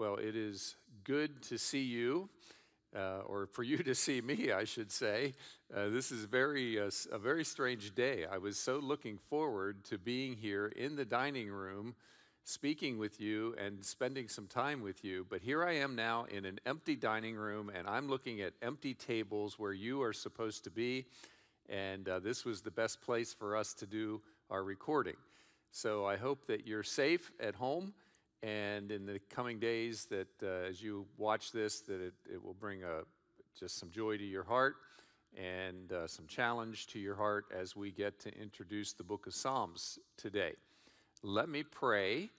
Well, it is good to see you, uh, or for you to see me, I should say. Uh, this is very uh, a very strange day. I was so looking forward to being here in the dining room, speaking with you and spending some time with you. But here I am now in an empty dining room, and I'm looking at empty tables where you are supposed to be. And uh, this was the best place for us to do our recording. So I hope that you're safe at home and in the coming days that uh, as you watch this that it, it will bring a, just some joy to your heart and uh, some challenge to your heart as we get to introduce the book of psalms today. Let me pray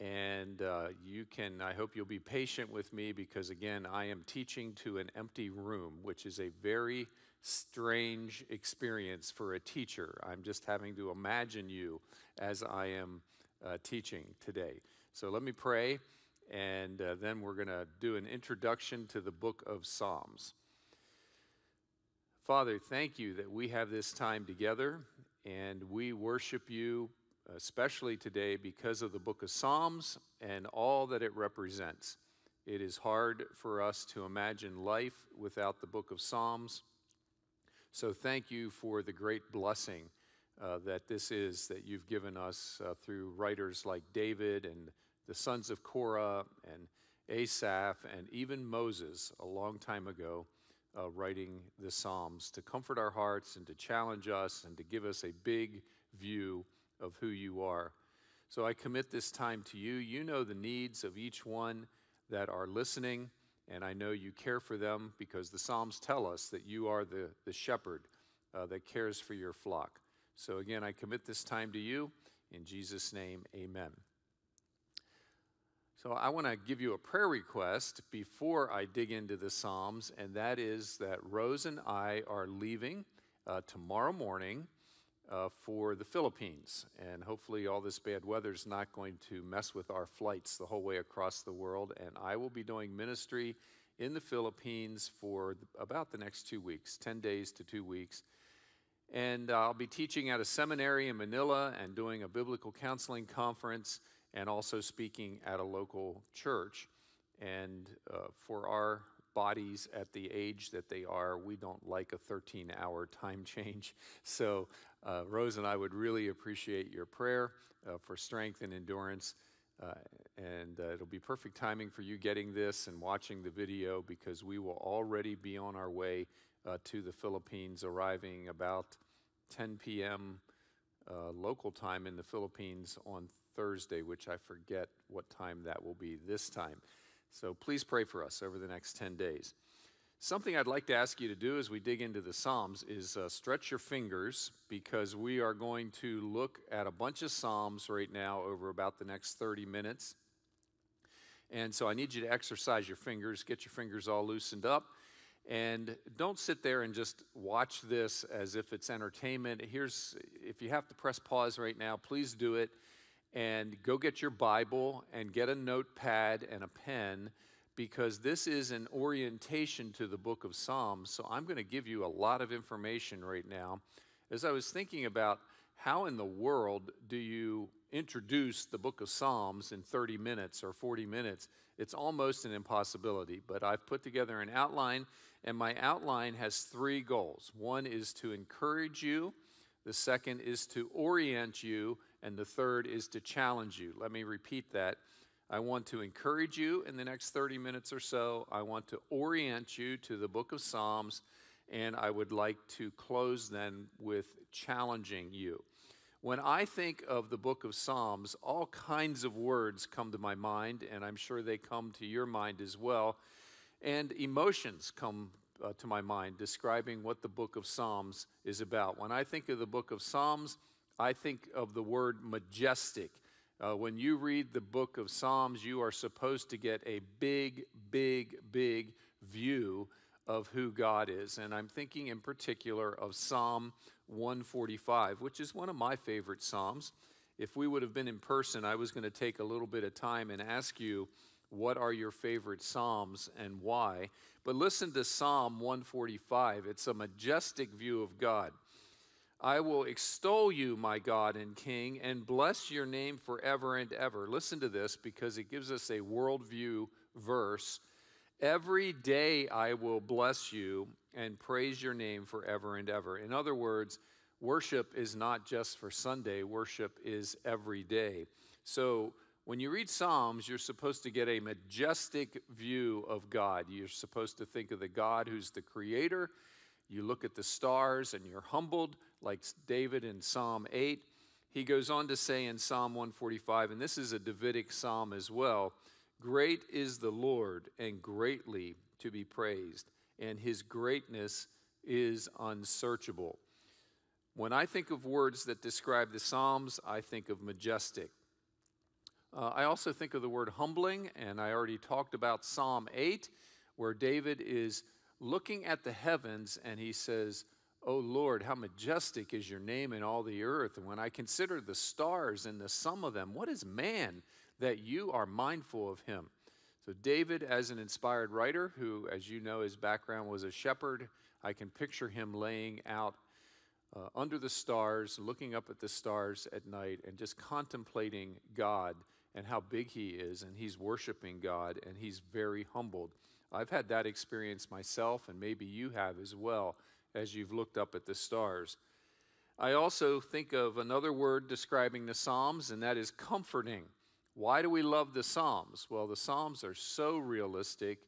and uh, you can i hope you'll be patient with me because again i am teaching to an empty room which is a very strange experience for a teacher. I'm just having to imagine you as i am uh, teaching today so let me pray, and uh, then we're going to do an introduction to the book of Psalms. Father, thank you that we have this time together, and we worship you, especially today, because of the book of Psalms and all that it represents. It is hard for us to imagine life without the book of Psalms. So thank you for the great blessing uh, that this is that you've given us uh, through writers like David and the sons of Korah and Asaph and even Moses a long time ago uh, writing the Psalms to comfort our hearts and to challenge us and to give us a big view of who you are. So I commit this time to you. You know the needs of each one that are listening, and I know you care for them because the Psalms tell us that you are the, the shepherd uh, that cares for your flock. So again, I commit this time to you. In Jesus' name, amen. So I want to give you a prayer request before I dig into the Psalms, and that is that Rose and I are leaving uh, tomorrow morning uh, for the Philippines. And hopefully, all this bad weather is not going to mess with our flights the whole way across the world. And I will be doing ministry in the Philippines for about the next two weeks 10 days to two weeks. And I'll be teaching at a seminary in Manila and doing a biblical counseling conference and also speaking at a local church. And uh, for our bodies at the age that they are, we don't like a 13 hour time change. So, uh, Rose and I would really appreciate your prayer uh, for strength and endurance. Uh, and uh, it'll be perfect timing for you getting this and watching the video because we will already be on our way uh, to the Philippines, arriving about 10 p.m. local time in the Philippines on Thursday, which I forget what time that will be this time. So please pray for us over the next 10 days. Something I'd like to ask you to do as we dig into the Psalms is uh, stretch your fingers because we are going to look at a bunch of Psalms right now over about the next 30 minutes. And so I need you to exercise your fingers, get your fingers all loosened up. And don't sit there and just watch this as if it's entertainment. Here's, if you have to press pause right now, please do it and go get your Bible and get a notepad and a pen because this is an orientation to the book of Psalms. So I'm going to give you a lot of information right now. As I was thinking about how in the world do you introduce the book of Psalms in 30 minutes or 40 minutes, it's almost an impossibility. But I've put together an outline, and my outline has three goals. One is to encourage you, the second is to orient you, and the third is to challenge you. Let me repeat that. I want to encourage you in the next 30 minutes or so. I want to orient you to the book of Psalms, and I would like to close then with challenging you. When I think of the book of Psalms, all kinds of words come to my mind, and I'm sure they come to your mind as well. And emotions come uh, to my mind describing what the book of Psalms is about. When I think of the book of Psalms, I think of the word majestic. Uh, when you read the book of Psalms, you are supposed to get a big, big, big view of who God is. And I'm thinking in particular of Psalm 145, which is one of my favorite Psalms. If we would have been in person, I was going to take a little bit of time and ask you what are your favorite Psalms and why. But listen to Psalm 145, it's a majestic view of God. I will extol you, my God and King, and bless your name forever and ever. Listen to this because it gives us a worldview verse. Every day I will bless you and praise your name forever and ever. In other words, worship is not just for Sunday, worship is every day. So when you read Psalms, you're supposed to get a majestic view of God. You're supposed to think of the God who's the creator. You look at the stars and you're humbled, like David in Psalm 8. He goes on to say in Psalm 145, and this is a Davidic psalm as well Great is the Lord and greatly to be praised, and his greatness is unsearchable. When I think of words that describe the Psalms, I think of majestic. Uh, I also think of the word humbling, and I already talked about Psalm 8, where David is looking at the heavens and he says, Oh Lord, how majestic is your name in all the earth. And when I consider the stars and the sum of them, what is man that you are mindful of him? So, David, as an inspired writer, who, as you know, his background was a shepherd, I can picture him laying out uh, under the stars, looking up at the stars at night, and just contemplating God and how big he is, and he's worshiping God, and he's very humbled. I've had that experience myself, and maybe you have as well as you've looked up at the stars. I also think of another word describing the Psalms, and that is comforting. Why do we love the Psalms? Well, the Psalms are so realistic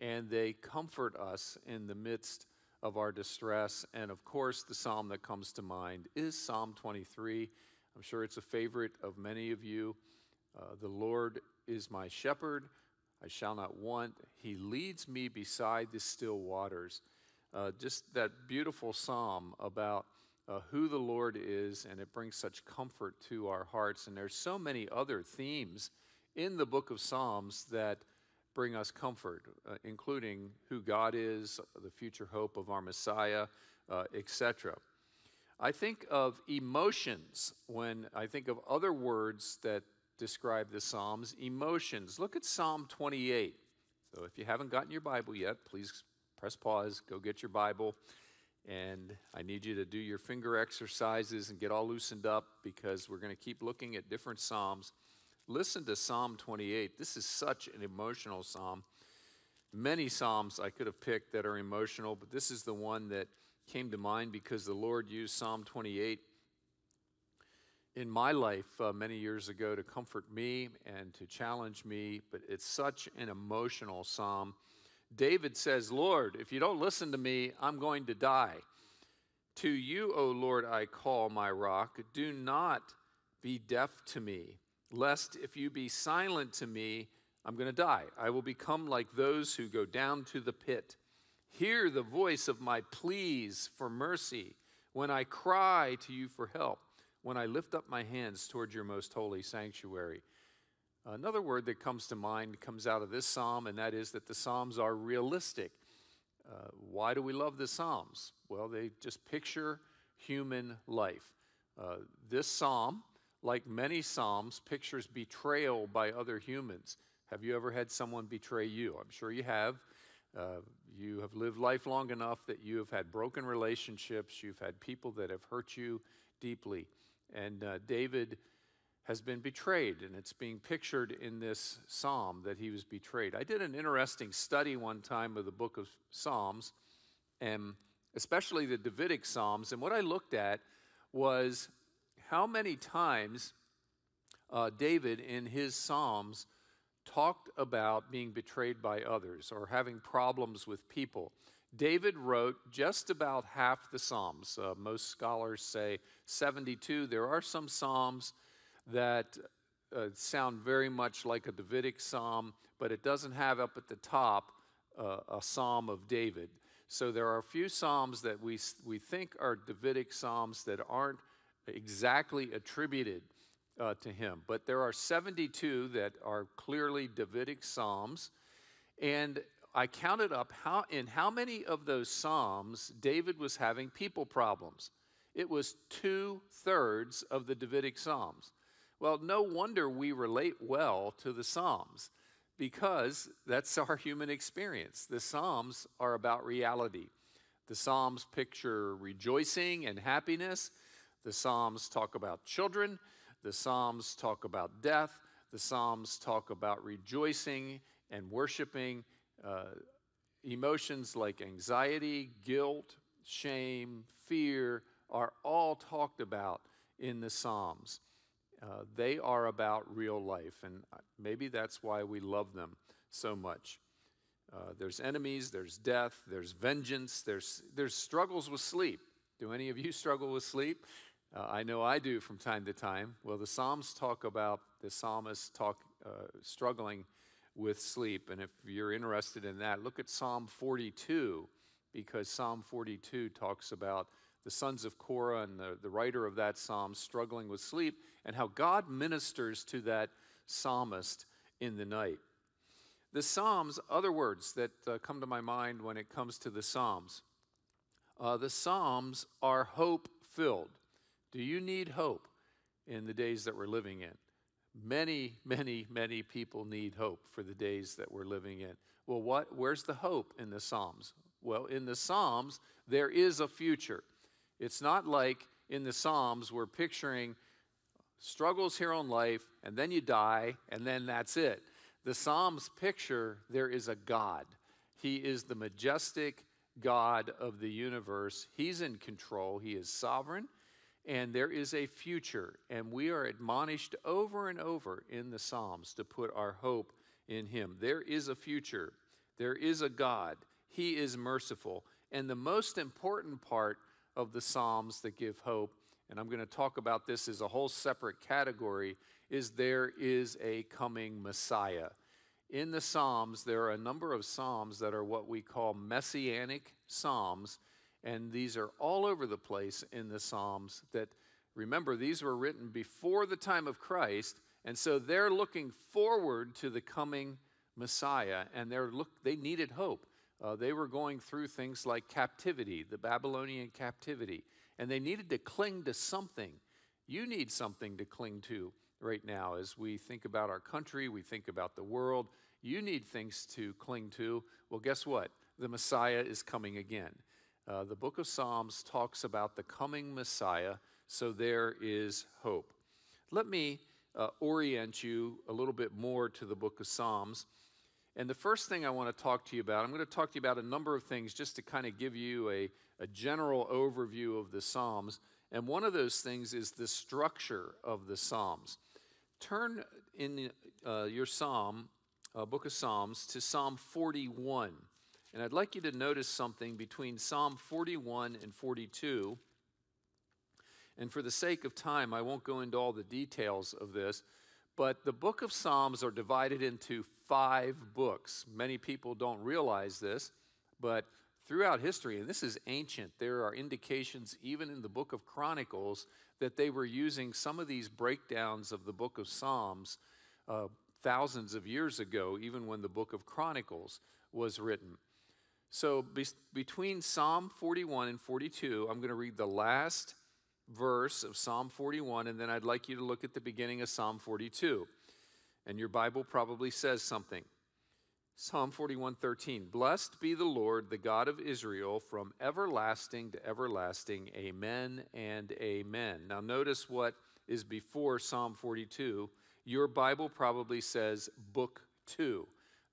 and they comfort us in the midst of our distress. And of course, the psalm that comes to mind is Psalm 23. I'm sure it's a favorite of many of you. Uh, the Lord is my shepherd, I shall not want. He leads me beside the still waters. Uh, just that beautiful psalm about uh, who the Lord is, and it brings such comfort to our hearts. And there's so many other themes in the book of Psalms that bring us comfort, uh, including who God is, the future hope of our Messiah, uh, etc. I think of emotions when I think of other words that describe the Psalms. Emotions. Look at Psalm 28. So if you haven't gotten your Bible yet, please press pause, go get your Bible. And I need you to do your finger exercises and get all loosened up because we're going to keep looking at different Psalms. Listen to Psalm 28. This is such an emotional psalm. Many Psalms I could have picked that are emotional, but this is the one that came to mind because the Lord used Psalm 28 in my life uh, many years ago to comfort me and to challenge me, but it's such an emotional psalm. David says, Lord, if you don't listen to me, I'm going to die. To you, O Lord, I call my rock. Do not be deaf to me, lest if you be silent to me, I'm going to die. I will become like those who go down to the pit. Hear the voice of my pleas for mercy when I cry to you for help when I lift up my hands toward your most holy sanctuary. Another word that comes to mind comes out of this psalm, and that is that the psalms are realistic. Uh, why do we love the psalms? Well, they just picture human life. Uh, this psalm, like many psalms, pictures betrayal by other humans. Have you ever had someone betray you? I'm sure you have. Uh, you have lived life long enough that you have had broken relationships, you've had people that have hurt you deeply. And uh, David has been betrayed, and it's being pictured in this psalm that he was betrayed. I did an interesting study one time of the book of Psalms, and especially the Davidic Psalms. And what I looked at was how many times uh, David in his Psalms talked about being betrayed by others or having problems with people. David wrote just about half the Psalms. Uh, most scholars say 72. There are some Psalms that uh, sound very much like a Davidic Psalm, but it doesn't have up at the top uh, a Psalm of David. So there are a few Psalms that we, we think are Davidic Psalms that aren't exactly attributed uh, to him. But there are 72 that are clearly Davidic Psalms. And I counted up how in how many of those Psalms David was having people problems. It was two thirds of the Davidic Psalms. Well, no wonder we relate well to the Psalms because that's our human experience. The Psalms are about reality. The Psalms picture rejoicing and happiness. The Psalms talk about children. The Psalms talk about death. The Psalms talk about rejoicing and worshiping. Uh, emotions like anxiety, guilt, shame, fear are all talked about in the Psalms. Uh, they are about real life, and maybe that's why we love them so much. Uh, there's enemies, there's death, there's vengeance, there's, there's struggles with sleep. Do any of you struggle with sleep? Uh, I know I do from time to time. Well, the Psalms talk about the psalmists talk uh, struggling with sleep, and if you're interested in that, look at Psalm 42 because Psalm 42 talks about the sons of Korah and the, the writer of that psalm struggling with sleep and how God ministers to that psalmist in the night. The Psalms, other words that uh, come to my mind when it comes to the Psalms. Uh, the Psalms are hope filled. Do you need hope in the days that we're living in? Many, many, many people need hope for the days that we're living in. Well, what, where's the hope in the Psalms? Well, in the Psalms, there is a future. It's not like in the Psalms we're picturing struggles here on life and then you die and then that's it. The Psalms picture there is a God. He is the majestic God of the universe. He's in control, He is sovereign, and there is a future. And we are admonished over and over in the Psalms to put our hope in Him. There is a future, there is a God. He is merciful. And the most important part of the Psalms that give hope, and I'm going to talk about this as a whole separate category, is there is a coming Messiah. In the Psalms, there are a number of Psalms that are what we call messianic Psalms and these are all over the place in the Psalms that, remember, these were written before the time of Christ. And so they're looking forward to the coming Messiah, and they're look, they needed hope. Uh, they were going through things like captivity, the Babylonian captivity, and they needed to cling to something. You need something to cling to right now as we think about our country, we think about the world. You need things to cling to. Well, guess what? The Messiah is coming again. Uh, the book of Psalms talks about the coming Messiah, so there is hope. Let me uh, orient you a little bit more to the book of Psalms. And the first thing I want to talk to you about, I'm going to talk to you about a number of things just to kind of give you a, a general overview of the Psalms. And one of those things is the structure of the Psalms. Turn in uh, your Psalm, uh, book of Psalms, to Psalm 41. And I'd like you to notice something between Psalm 41 and 42. And for the sake of time, I won't go into all the details of this, but the book of Psalms are divided into five books. Many people don't realize this, but throughout history, and this is ancient, there are indications even in the book of Chronicles that they were using some of these breakdowns of the book of Psalms uh, thousands of years ago, even when the book of Chronicles was written. So be- between Psalm 41 and 42, I'm going to read the last verse of Psalm 41, and then I'd like you to look at the beginning of Psalm 42. And your Bible probably says something. Psalm 41:13 Blessed be the Lord the God of Israel from everlasting to everlasting amen and amen. Now notice what is before Psalm 42. Your Bible probably says book 2.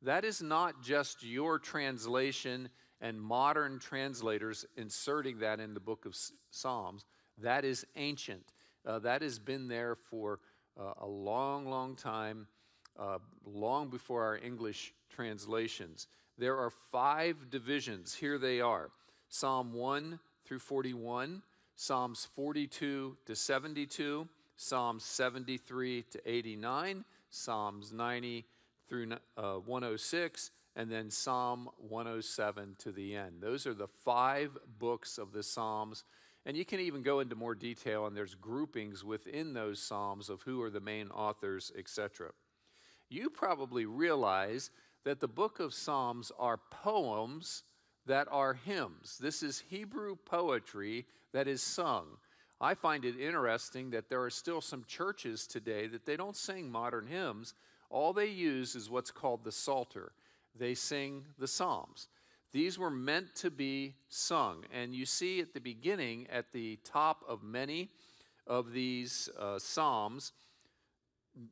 That is not just your translation and modern translators inserting that in the book of Psalms. That is ancient. Uh, that has been there for uh, a long, long time, uh, long before our English translations. There are five divisions. Here they are Psalm 1 through 41, Psalms 42 to 72, Psalms 73 to 89, Psalms 90 through uh, 106, and then Psalm 107 to the end. Those are the five books of the Psalms. And you can even go into more detail, and there's groupings within those Psalms of who are the main authors, etc. You probably realize that the book of Psalms are poems that are hymns. This is Hebrew poetry that is sung. I find it interesting that there are still some churches today that they don't sing modern hymns, all they use is what's called the Psalter. They sing the Psalms. These were meant to be sung. And you see at the beginning, at the top of many of these uh, Psalms,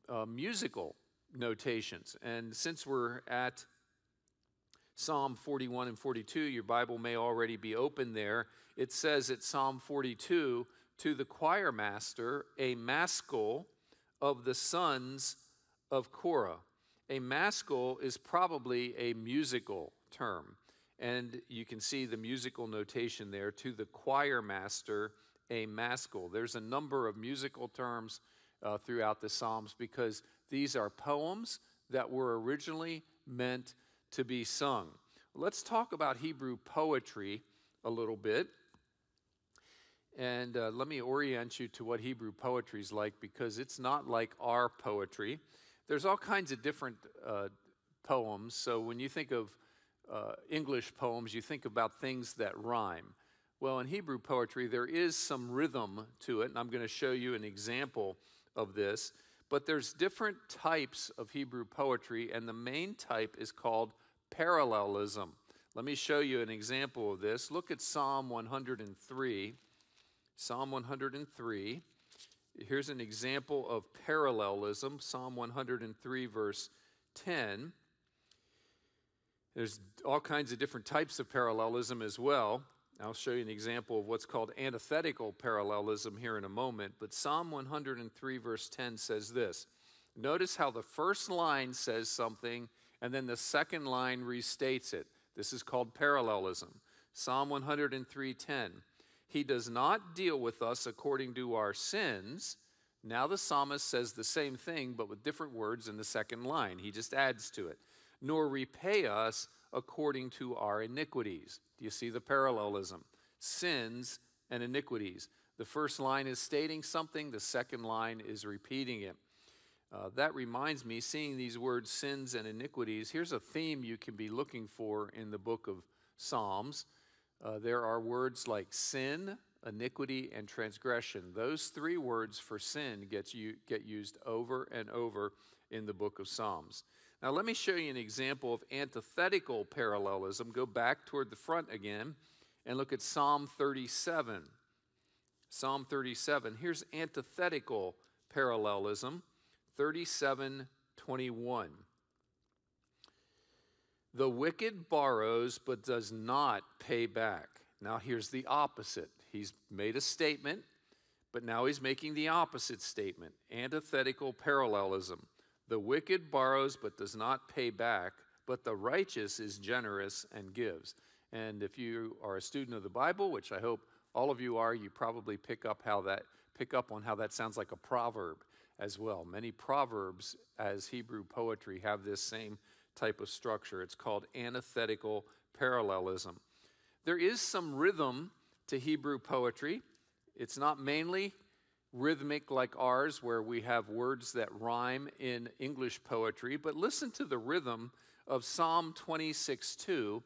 uh, musical notations. And since we're at Psalm 41 and 42, your Bible may already be open there. It says at Psalm 42, to the choir master, a maskil of the sons of Korah. A maskil is probably a musical term. And you can see the musical notation there to the choir master, a maskil. There's a number of musical terms uh, throughout the Psalms because these are poems that were originally meant to be sung. Let's talk about Hebrew poetry a little bit. And uh, let me orient you to what Hebrew poetry is like because it's not like our poetry. There's all kinds of different uh, poems. So when you think of uh, English poems, you think about things that rhyme. Well, in Hebrew poetry, there is some rhythm to it, and I'm going to show you an example of this. But there's different types of Hebrew poetry, and the main type is called parallelism. Let me show you an example of this. Look at Psalm 103. Psalm 103. Here's an example of parallelism Psalm 103, verse 10. There's all kinds of different types of parallelism as well. I'll show you an example of what's called antithetical parallelism here in a moment. But Psalm 103, verse 10 says this Notice how the first line says something and then the second line restates it. This is called parallelism. Psalm 103:10. He does not deal with us according to our sins. Now the psalmist says the same thing but with different words in the second line. He just adds to it. Nor repay us according to our iniquities. Do you see the parallelism? Sins and iniquities. The first line is stating something, the second line is repeating it. Uh, that reminds me, seeing these words, sins and iniquities, here's a theme you can be looking for in the book of Psalms. Uh, there are words like sin, iniquity, and transgression. Those three words for sin gets you, get used over and over in the book of Psalms. Now, let me show you an example of antithetical parallelism. Go back toward the front again and look at Psalm 37. Psalm 37. Here's antithetical parallelism. 37:21. The wicked borrows but does not pay back. Now here's the opposite. He's made a statement, but now he's making the opposite statement. Antithetical parallelism. The wicked borrows but does not pay back, but the righteous is generous and gives. And if you are a student of the Bible, which I hope all of you are, you probably pick up how that pick up on how that sounds like a proverb as well. Many proverbs, as Hebrew poetry, have this same type of structure. It's called antithetical parallelism. There is some rhythm to Hebrew poetry. It's not mainly rhythmic like ours, where we have words that rhyme in English poetry, but listen to the rhythm of Psalm 26 2.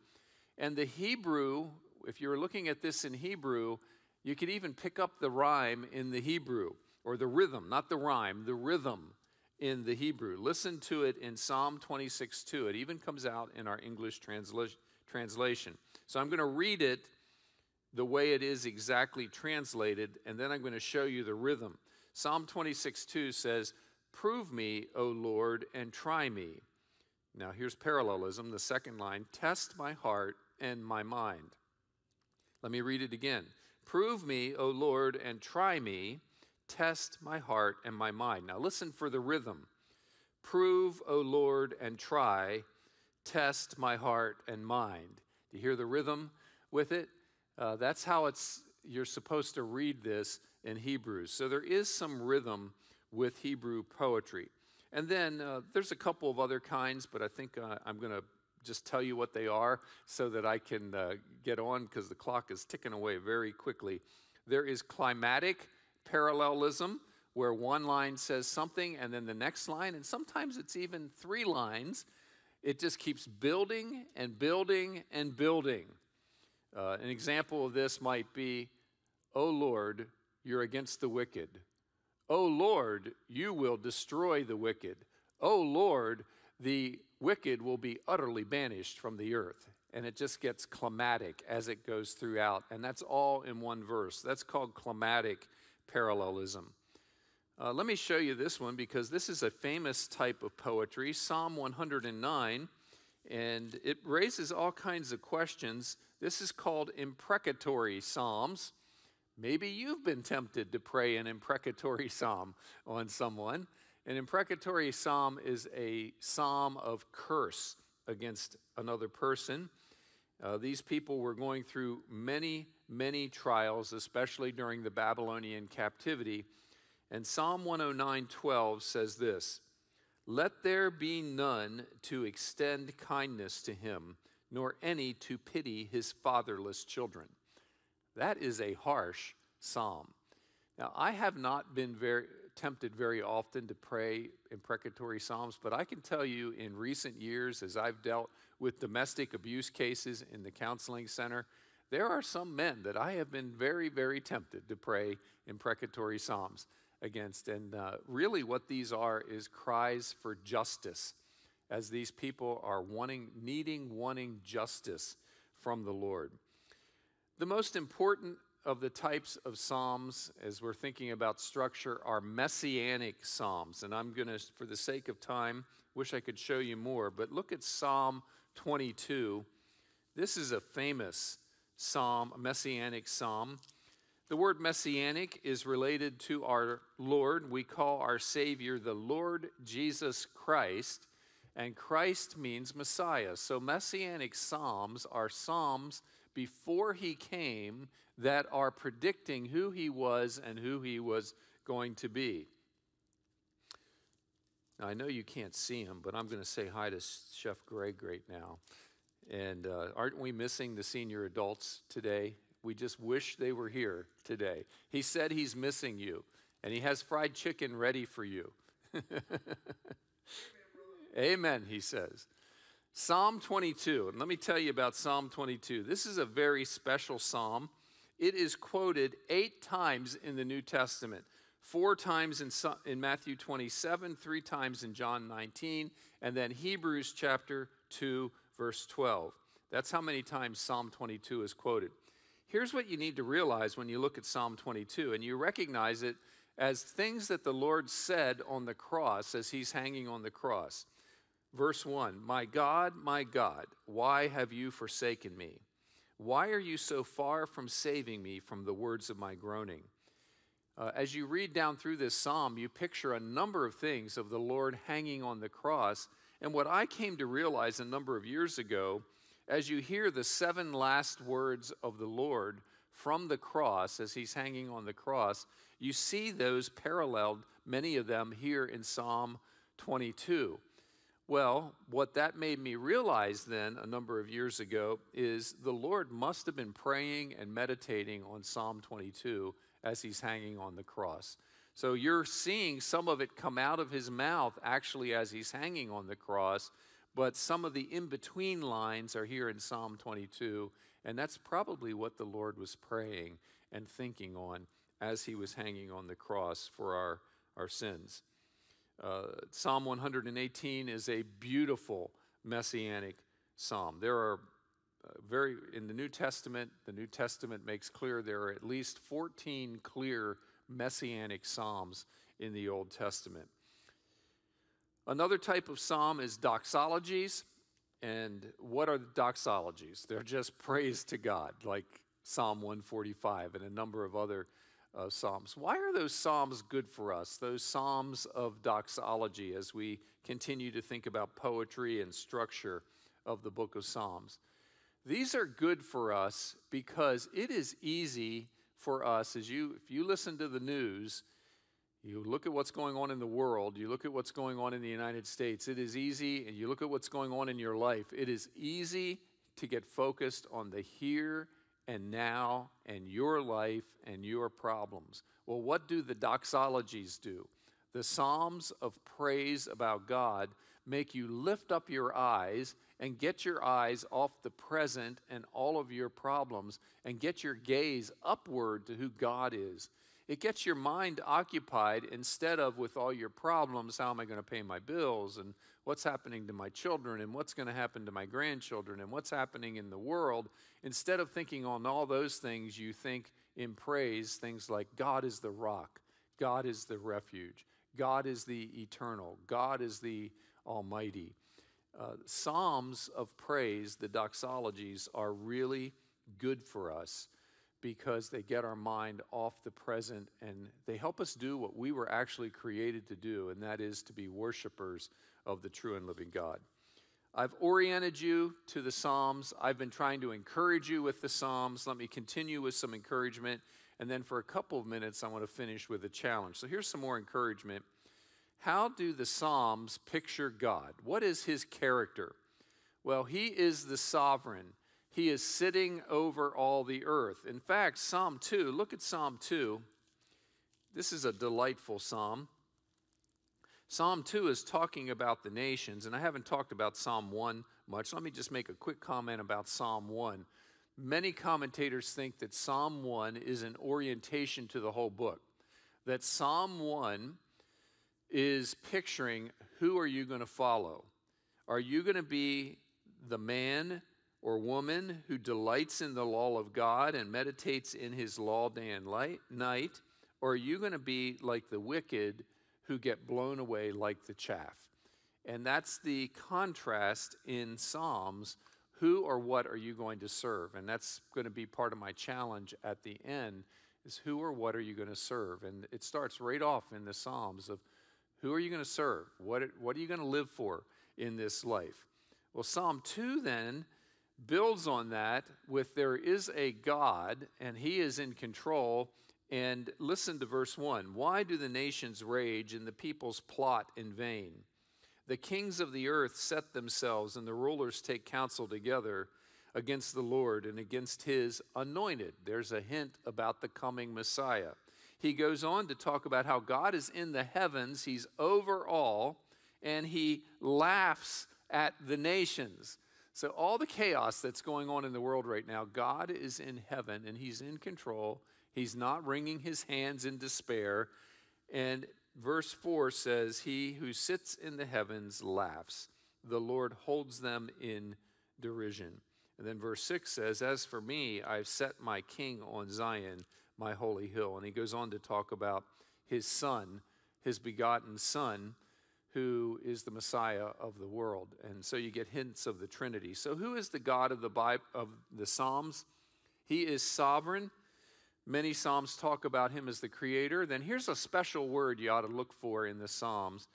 And the Hebrew, if you're looking at this in Hebrew, you could even pick up the rhyme in the Hebrew or the rhythm, not the rhyme, the rhythm in the Hebrew. Listen to it in Psalm 26 2. It even comes out in our English transla- translation. So I'm going to read it the way it is exactly translated, and then I'm going to show you the rhythm. Psalm 26 2 says, Prove me, O Lord, and try me. Now here's parallelism. The second line Test my heart and my mind. Let me read it again. Prove me, O Lord, and try me Test my heart and my mind. Now listen for the rhythm. Prove, O Lord, and try. Test my heart and mind. Do you hear the rhythm with it? Uh, that's how it's you're supposed to read this in Hebrews. So there is some rhythm with Hebrew poetry. And then uh, there's a couple of other kinds, but I think uh, I'm going to just tell you what they are so that I can uh, get on because the clock is ticking away very quickly. There is climatic parallelism where one line says something and then the next line, and sometimes it's even three lines. It just keeps building and building and building. Uh, an example of this might be, O Lord, you're against the wicked. O Lord, you will destroy the wicked. O Lord, the wicked will be utterly banished from the earth. and it just gets climatic as it goes throughout. And that's all in one verse. That's called climatic parallelism. Uh, let me show you this one because this is a famous type of poetry, Psalm 109, and it raises all kinds of questions. This is called imprecatory psalms. Maybe you've been tempted to pray an imprecatory psalm on someone. An imprecatory psalm is a psalm of curse against another person. Uh, these people were going through many, many trials, especially during the Babylonian captivity. And Psalm 109:12 says this: "Let there be none to extend kindness to him, nor any to pity his fatherless children." That is a harsh psalm. Now, I have not been very tempted very often to pray imprecatory psalms, but I can tell you in recent years, as I've dealt with domestic abuse cases in the counseling center, there are some men that I have been very, very tempted to pray imprecatory psalms against. And uh, really, what these are is cries for justice, as these people are wanting, needing, wanting justice from the Lord. The most important of the types of psalms, as we're thinking about structure, are messianic psalms. And I'm going to, for the sake of time, wish I could show you more, but look at Psalm 22. This is a famous psalm, a messianic psalm. The word messianic is related to our Lord. We call our Savior the Lord Jesus Christ, and Christ means Messiah. So, messianic psalms are psalms before he came that are predicting who he was and who he was going to be. Now, I know you can't see him, but I'm going to say hi to Chef Greg right now. And uh, aren't we missing the senior adults today? We just wish they were here today. He said he's missing you, and he has fried chicken ready for you. Amen, he says. Psalm 22, and let me tell you about Psalm 22. This is a very special psalm. It is quoted eight times in the New Testament four times in, in Matthew 27, three times in John 19, and then Hebrews chapter 2, verse 12. That's how many times Psalm 22 is quoted. Here's what you need to realize when you look at Psalm 22, and you recognize it as things that the Lord said on the cross as he's hanging on the cross. Verse 1 My God, my God, why have you forsaken me? Why are you so far from saving me from the words of my groaning? Uh, as you read down through this psalm, you picture a number of things of the Lord hanging on the cross. And what I came to realize a number of years ago, as you hear the seven last words of the Lord from the cross as he's hanging on the cross, you see those paralleled, many of them here in Psalm 22. Well, what that made me realize then a number of years ago is the Lord must have been praying and meditating on Psalm 22 as he's hanging on the cross. So you're seeing some of it come out of his mouth actually as he's hanging on the cross, but some of the in between lines are here in Psalm 22, and that's probably what the Lord was praying and thinking on as he was hanging on the cross for our, our sins. Uh, psalm 118 is a beautiful messianic psalm. There are uh, very, in the New Testament, the New Testament makes clear there are at least 14 clear messianic psalms in the Old Testament. Another type of psalm is doxologies. And what are the doxologies? They're just praise to God, like Psalm 145 and a number of other uh, psalms. Why are those psalms good for us? Those psalms of doxology as we continue to think about poetry and structure of the book of Psalms. These are good for us because it is easy for us as you if you listen to the news, you look at what's going on in the world, you look at what's going on in the United States, it is easy and you look at what's going on in your life, it is easy to get focused on the here and now and your life and your problems. Well, what do the doxologies do? The Psalms of praise about God make you lift up your eyes and get your eyes off the present and all of your problems and get your gaze upward to who God is. It gets your mind occupied instead of with all your problems how am I going to pay my bills and what's happening to my children and what's going to happen to my grandchildren and what's happening in the world. Instead of thinking on all those things, you think in praise things like God is the rock, God is the refuge, God is the eternal, God is the almighty. Uh, Psalms of praise, the doxologies, are really good for us because they get our mind off the present and they help us do what we were actually created to do, and that is to be worshipers of the true and living God. I've oriented you to the Psalms. I've been trying to encourage you with the Psalms. Let me continue with some encouragement. And then for a couple of minutes, I want to finish with a challenge. So here's some more encouragement. How do the Psalms picture God? What is his character? Well, he is the sovereign. He is sitting over all the earth. In fact, Psalm 2, look at Psalm 2. This is a delightful psalm. Psalm 2 is talking about the nations, and I haven't talked about Psalm 1 much. Let me just make a quick comment about Psalm 1. Many commentators think that Psalm 1 is an orientation to the whole book, that Psalm 1 is picturing who are you going to follow? Are you going to be the man or woman who delights in the law of God and meditates in his law day and light, night? Or are you going to be like the wicked who get blown away like the chaff. And that's the contrast in Psalms. Who or what are you going to serve? And that's going to be part of my challenge at the end is who or what are you going to serve? And it starts right off in the Psalms of who are you going to serve? What, what are you going to live for in this life? Well, Psalm 2 then builds on that with there is a God and he is in control and listen to verse 1 Why do the nations rage and the peoples plot in vain? The kings of the earth set themselves, and the rulers take counsel together against the Lord and against his anointed. There's a hint about the coming Messiah. He goes on to talk about how God is in the heavens, he's over all, and he laughs at the nations. So, all the chaos that's going on in the world right now, God is in heaven and he's in control He's not wringing his hands in despair. And verse 4 says, He who sits in the heavens laughs. The Lord holds them in derision. And then verse 6 says, As for me, I've set my king on Zion, my holy hill. And he goes on to talk about his son, his begotten son, who is the Messiah of the world. And so you get hints of the Trinity. So who is the God of the Bible, of the Psalms? He is sovereign. Many Psalms talk about him as the creator. Then here's a special word you ought to look for in the Psalms.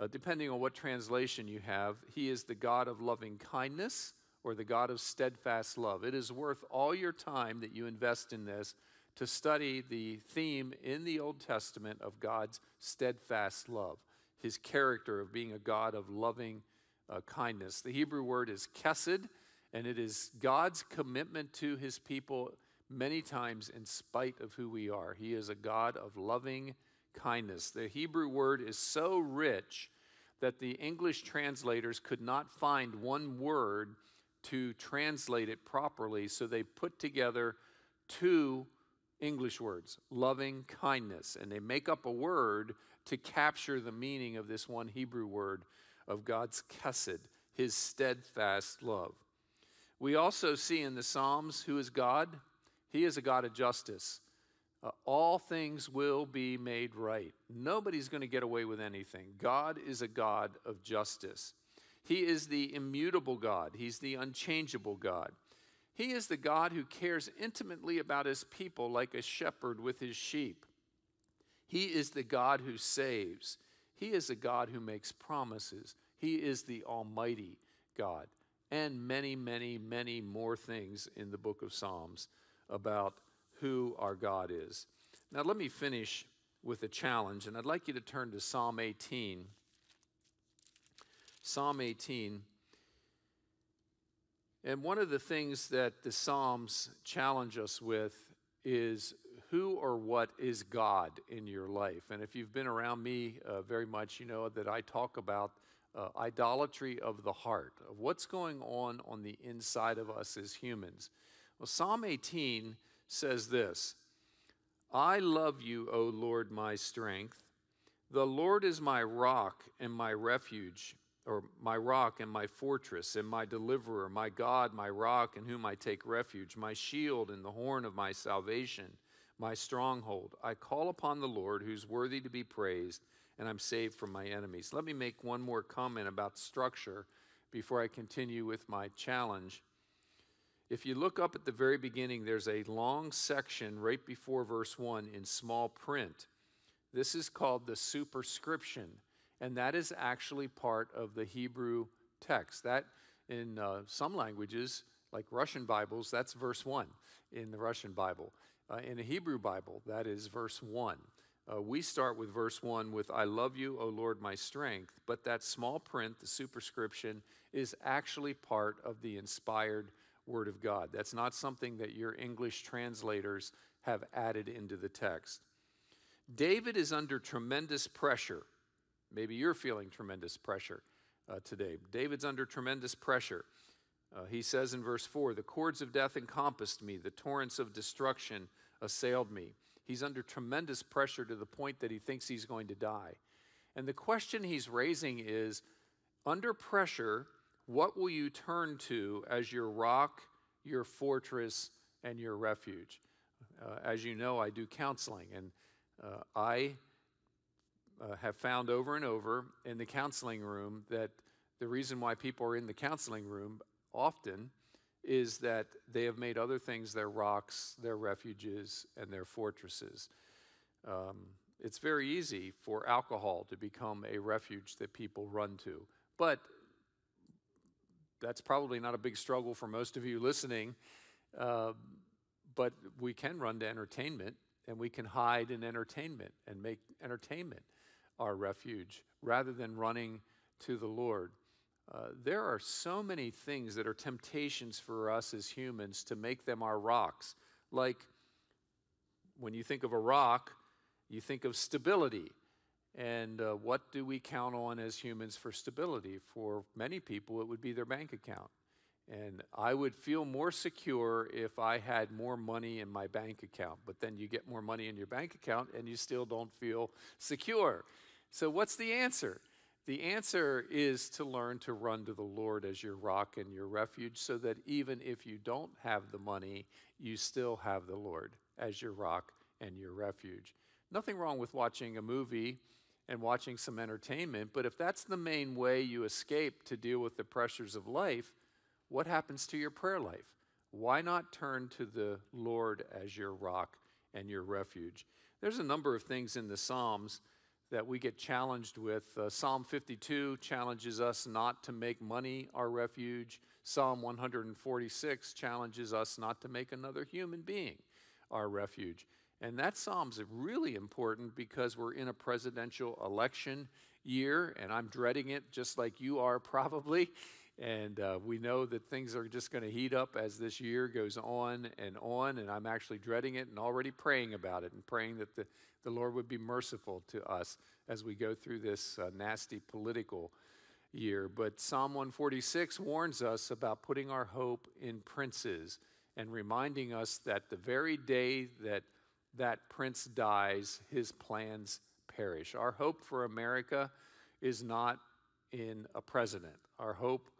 Uh, depending on what translation you have, he is the God of loving kindness or the God of steadfast love. It is worth all your time that you invest in this to study the theme in the Old Testament of God's steadfast love, his character of being a God of loving uh, kindness. The Hebrew word is kesed, and it is God's commitment to his people many times in spite of who we are. He is a God of loving kindness. The Hebrew word is so rich that the English translators could not find one word to translate it properly, so they put together two English words loving kindness, and they make up a word to capture the meaning of this one Hebrew word of God's kesed, his steadfast love. We also see in the Psalms who is God? He is a God of justice. Uh, all things will be made right. Nobody's going to get away with anything. God is a God of justice. He is the immutable God, He's the unchangeable God. He is the God who cares intimately about His people like a shepherd with his sheep. He is the God who saves. He is a God who makes promises. He is the Almighty God. And many, many, many more things in the book of Psalms about who our God is. Now, let me finish with a challenge, and I'd like you to turn to Psalm 18. Psalm 18. And one of the things that the Psalms challenge us with is who or what is God in your life? And if you've been around me uh, very much, you know that I talk about uh, idolatry of the heart, of what's going on on the inside of us as humans. Well, Psalm 18 says this I love you, O Lord, my strength. The Lord is my rock and my refuge, or my rock and my fortress, and my deliverer, my God, my rock in whom I take refuge, my shield and the horn of my salvation, my stronghold. I call upon the Lord, who's worthy to be praised, and I'm saved from my enemies. Let me make one more comment about structure before I continue with my challenge. If you look up at the very beginning, there's a long section right before verse 1 in small print. This is called the superscription, and that is actually part of the Hebrew text. That, in uh, some languages, like Russian Bibles, that's verse 1 in the Russian Bible. Uh, in a Hebrew Bible, that is verse 1. Uh, we start with verse 1 with, I love you, O Lord, my strength. But that small print, the superscription, is actually part of the inspired Word of God. That's not something that your English translators have added into the text. David is under tremendous pressure. Maybe you're feeling tremendous pressure uh, today. David's under tremendous pressure. Uh, he says in verse 4 The cords of death encompassed me, the torrents of destruction assailed me. He's under tremendous pressure to the point that he thinks he's going to die. And the question he's raising is under pressure, what will you turn to as your rock, your fortress, and your refuge? Uh, as you know, I do counseling, and uh, I uh, have found over and over in the counseling room that the reason why people are in the counseling room often is that they have made other things their rocks, their refuges, and their fortresses. Um, it's very easy for alcohol to become a refuge that people run to. But that's probably not a big struggle for most of you listening. Uh, but we can run to entertainment and we can hide in entertainment and make entertainment our refuge rather than running to the Lord. Uh, there are so many things that are temptations for us as humans to make them our rocks. Like when you think of a rock, you think of stability. And uh, what do we count on as humans for stability? For many people, it would be their bank account. And I would feel more secure if I had more money in my bank account. But then you get more money in your bank account and you still don't feel secure. So, what's the answer? The answer is to learn to run to the Lord as your rock and your refuge so that even if you don't have the money, you still have the Lord as your rock and your refuge. Nothing wrong with watching a movie and watching some entertainment, but if that's the main way you escape to deal with the pressures of life, what happens to your prayer life? Why not turn to the Lord as your rock and your refuge? There's a number of things in the Psalms that we get challenged with. Uh, Psalm 52 challenges us not to make money our refuge. Psalm 146 challenges us not to make another human being our refuge. And that psalm's really important because we're in a presidential election year, and I'm dreading it just like you are probably. And uh, we know that things are just going to heat up as this year goes on and on. And I'm actually dreading it and already praying about it and praying that the, the Lord would be merciful to us as we go through this uh, nasty political year. But Psalm 146 warns us about putting our hope in princes and reminding us that the very day that that prince dies, his plans perish. Our hope for America is not in a president. Our hope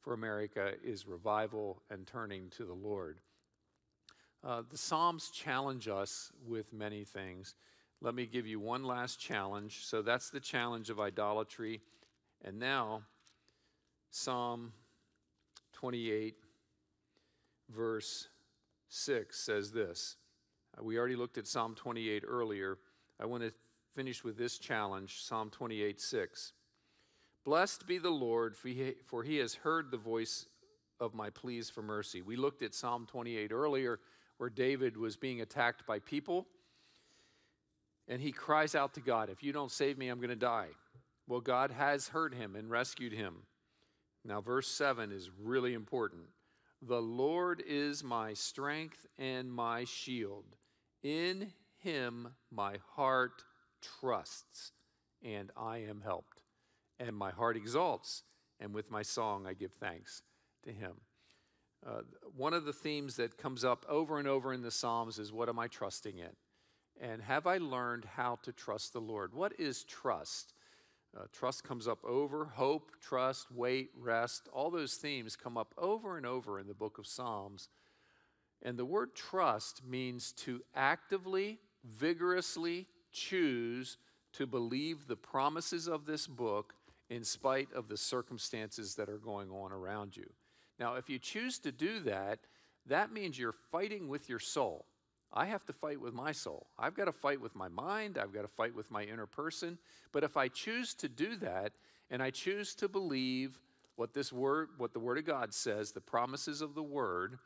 for America is revival and turning to the Lord. Uh, the Psalms challenge us with many things. Let me give you one last challenge. So that's the challenge of idolatry. And now, Psalm 28, verse 6 says this. Uh, we already looked at Psalm 28 earlier. I want to finish with this challenge Psalm 28, 6. Blessed be the Lord, for he has heard the voice of my pleas for mercy. We looked at Psalm 28 earlier, where David was being attacked by people, and he cries out to God, If you don't save me, I'm going to die. Well, God has heard him and rescued him. Now, verse 7 is really important. The Lord is my strength and my shield. In him my heart trusts, and I am helped and my heart exalts, and with my song I give thanks to him. Uh, one of the themes that comes up over and over in the Psalms is what am I trusting in? And have I learned how to trust the Lord? What is trust? Uh, trust comes up over, hope, trust, wait, rest. All those themes come up over and over in the book of Psalms. And the word trust means to actively, vigorously choose to believe the promises of this book in spite of the circumstances that are going on around you. Now, if you choose to do that, that means you're fighting with your soul. I have to fight with my soul. I've got to fight with my mind. I've got to fight with my inner person. But if I choose to do that and I choose to believe what this word, what the word of God says, the promises of the word,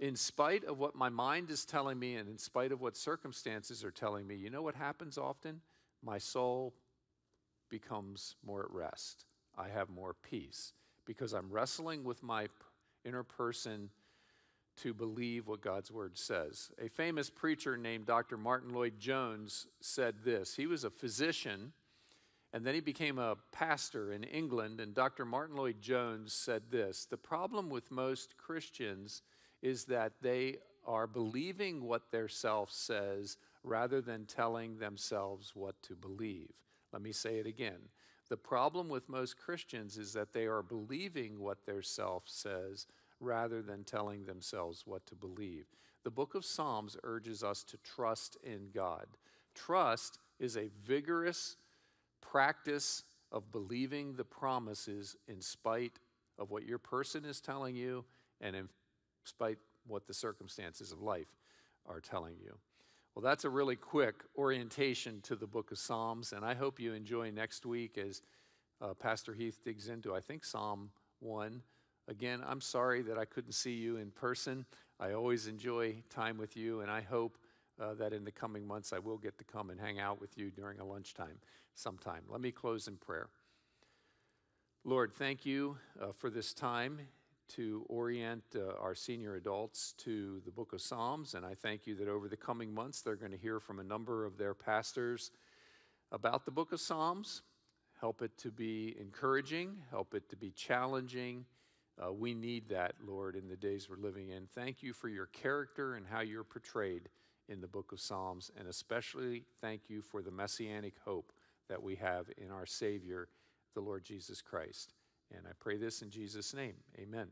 in spite of what my mind is telling me and in spite of what circumstances are telling me, you know what happens often? My soul becomes more at rest. I have more peace because I'm wrestling with my inner person to believe what God's word says. A famous preacher named Dr. Martyn Lloyd-Jones said this. He was a physician and then he became a pastor in England. And Dr. Martyn Lloyd-Jones said this The problem with most Christians is that they are believing what their self says rather than telling themselves what to believe. Let me say it again. The problem with most Christians is that they are believing what their self says rather than telling themselves what to believe. The book of Psalms urges us to trust in God. Trust is a vigorous practice of believing the promises in spite of what your person is telling you and in spite what the circumstances of life are telling you. Well, that's a really quick orientation to the book of Psalms, and I hope you enjoy next week as uh, Pastor Heath digs into, I think, Psalm 1. Again, I'm sorry that I couldn't see you in person. I always enjoy time with you, and I hope uh, that in the coming months I will get to come and hang out with you during a lunchtime sometime. Let me close in prayer. Lord, thank you uh, for this time to orient uh, our senior adults to the book of Psalms, and I thank you that over the coming months they're going to hear from a number of their pastors about the book of Psalms. Help it to be encouraging, help it to be challenging uh, we need that, Lord, in the days we're living in. Thank you for your character and how you're portrayed in the book of Psalms, and especially thank you for the messianic hope that we have in our Savior, the Lord Jesus Christ. And I pray this in Jesus' name. Amen.